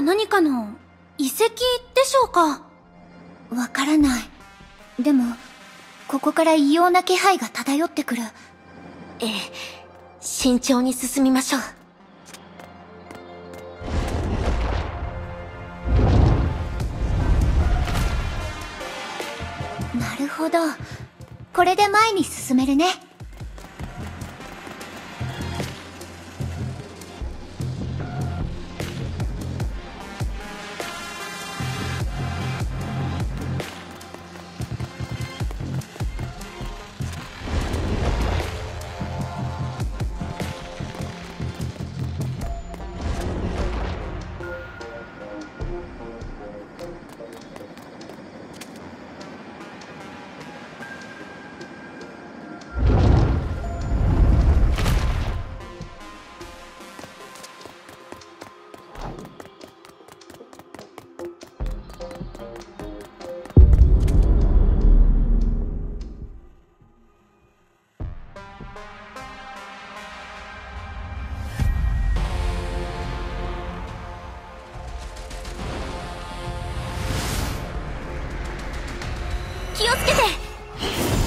何かの遺跡でしょうか？わからない。でも、ここから異様な気配が漂ってくる。ええ、慎重に進みましょう。なるほど。これで前に進めるね。気をつけて。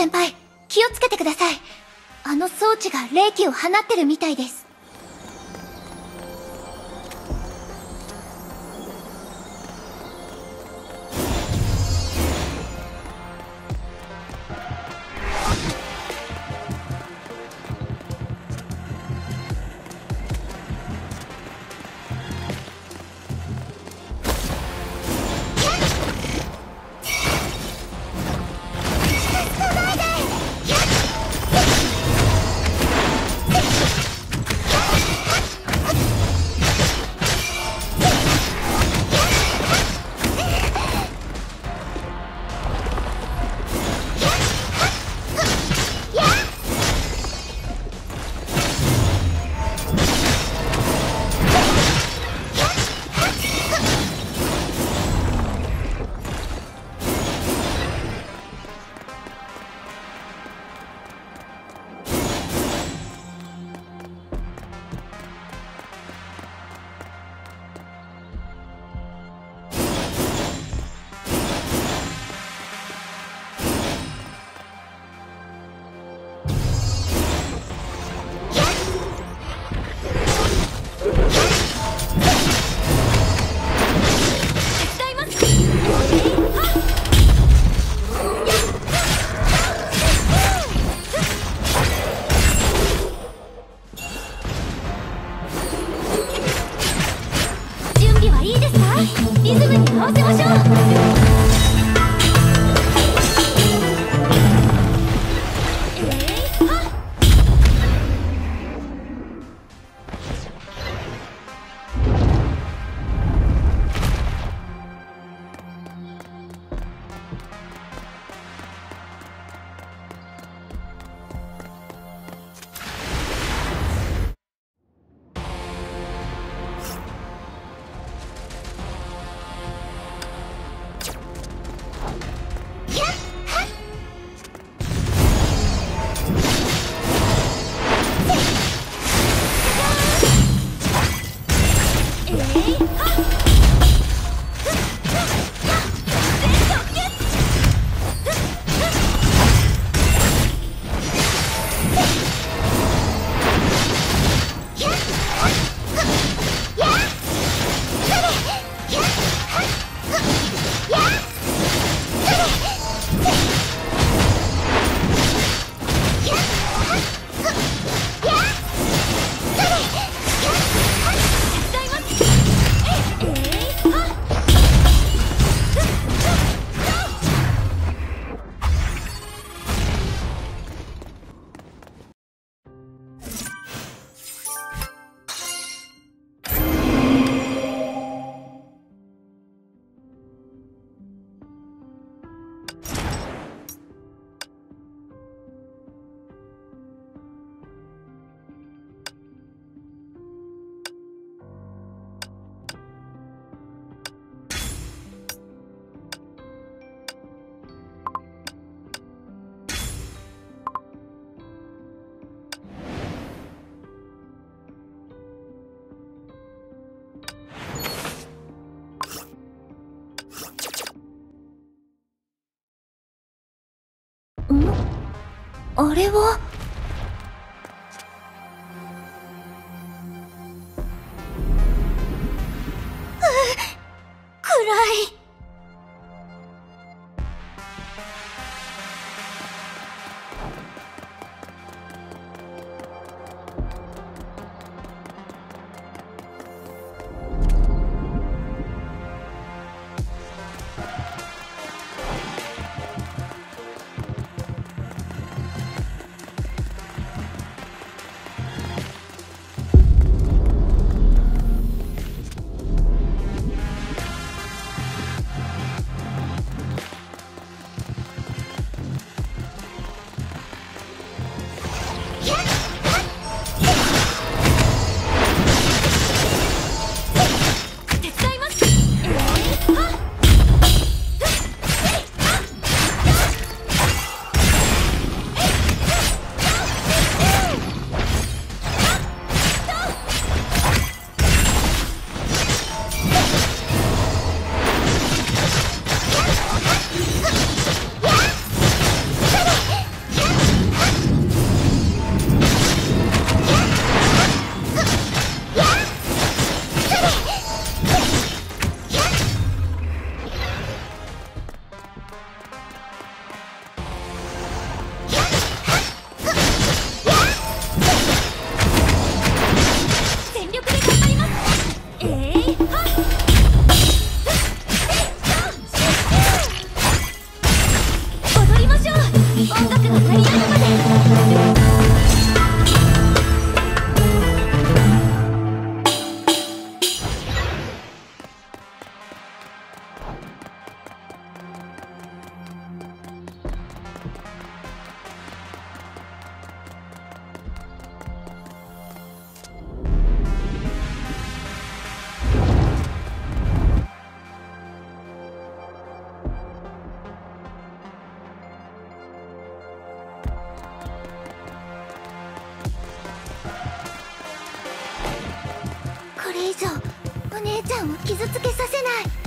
先輩、気をつけてください。あの装置が霊気を放ってるみたいです。あれは？れ以上お姉ちゃんを傷つけさせない。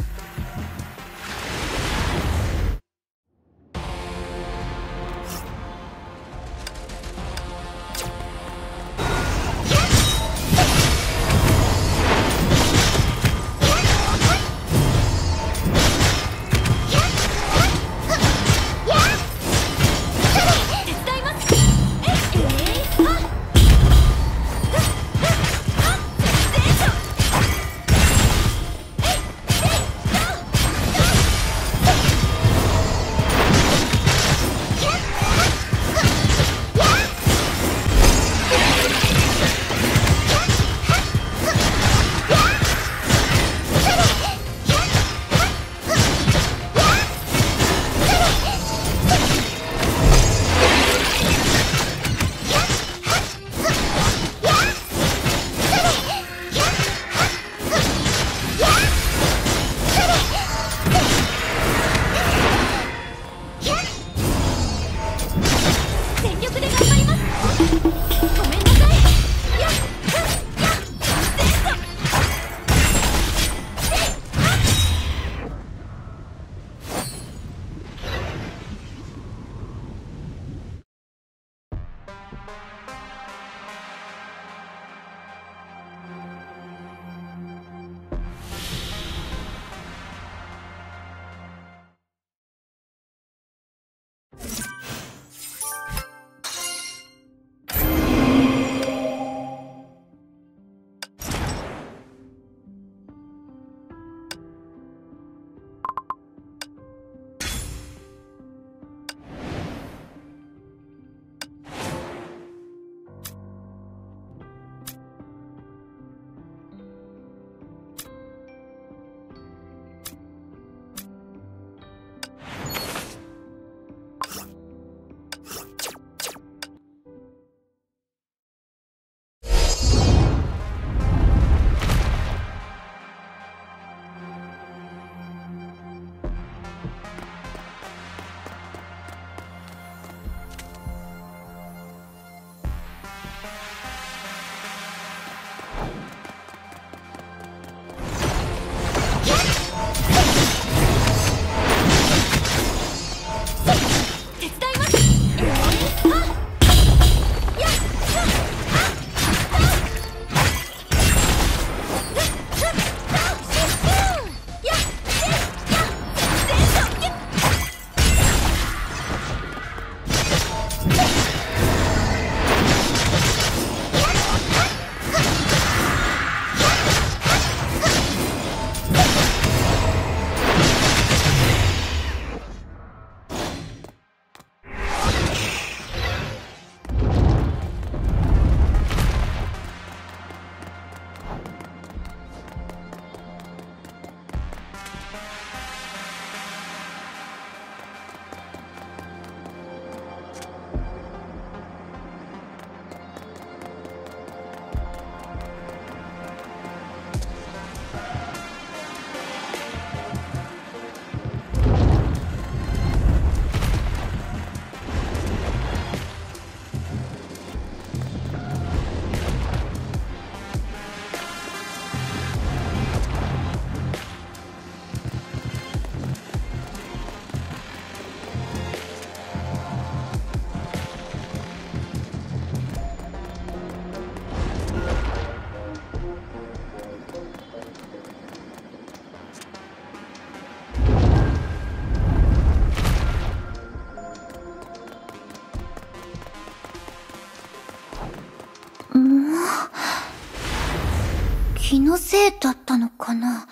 だったのかな？